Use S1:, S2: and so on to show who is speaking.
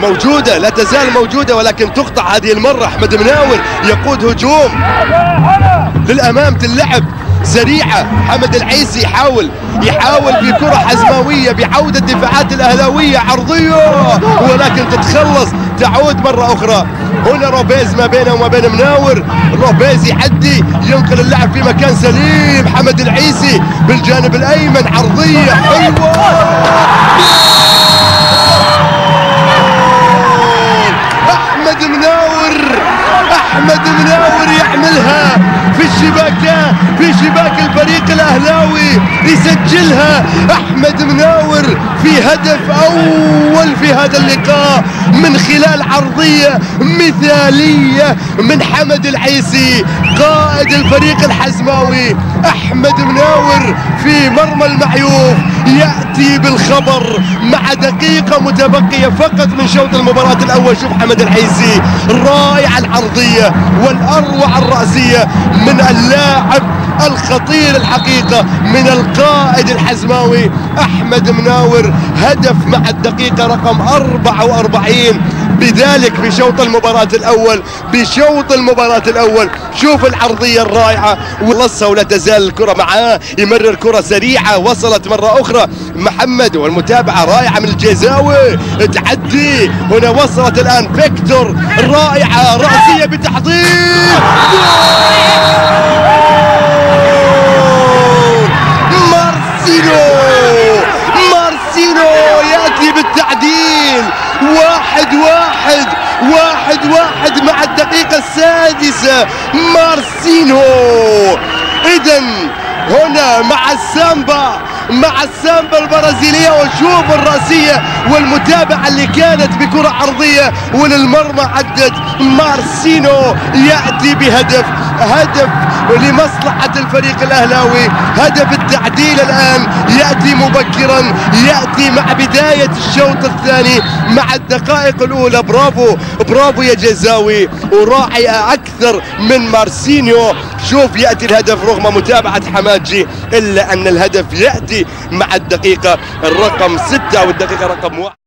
S1: موجودة لا تزال موجودة ولكن تقطع هذه المرة. أحمد مناور يقود هجوم للأمام اللعب سريعة حمد العيسي يحاول يحاول بكرة حزماوية بعودة دفاعات الأهلاوية. عرضية ولكن تتخلص تعود مرة أخرى. هنا روبيز ما بينه وما بين مناور. روبيز يعدي ينقل اللعب في مكان سليم. حمد العيسي بالجانب الأيمن. عرضية حلوة. احمد شباك الفريق الأهلاوي يسجلها أحمد مناور في هدف أول في هذا اللقاء من خلال عرضية مثالية من حمد العيسي قائد الفريق الحزماوي أحمد مناور في مرمى المعيوف يأتي بالخبر مع دقيقة متبقية فقط من شوط المباراة الأول. شوف حمد العيسي رائع العرضية والأروع الرأسية من اللاعب الخطير الحقيقة من القائد الحزماوي أحمد مناور هدف مع الدقيقة رقم 44 بذلك في شوط المباراة الأول بشوط المباراة الأول. شوف العرضية الرائعة ولصة ولا تزال الكرة معاه يمرر كرة سريعة وصلت مرة أخرى. محمد والمتابعة رائعة من الجيزاوي تعدي. هنا وصلت الآن فيكتور رائعة رأسية بتحضير. ياتي بالتعديل واحد واحد واحد واحد مع الدقيقة السادسة. مارسينو. إذا هنا مع السامبا مع السامبا البرازيلية وشوف الرأسية والمتابعة اللي كانت بكرة عرضية وللمرمى عدت. مارسينو يأتي بهدف هدف لمصلحة الفريق الأهلاوي. هدف التعديل الآن يأتي مبكرا يأتي مع بداية الشوط الثاني مع الدقائق الأولى. برافو برافو يا جزاوي. وراعي أكثر من مارسينيو. شوف يأتي الهدف رغم متابعة حماجي إلا أن الهدف يأتي مع الدقيقة الرقم ستة أو الدقيقة رقم واحد.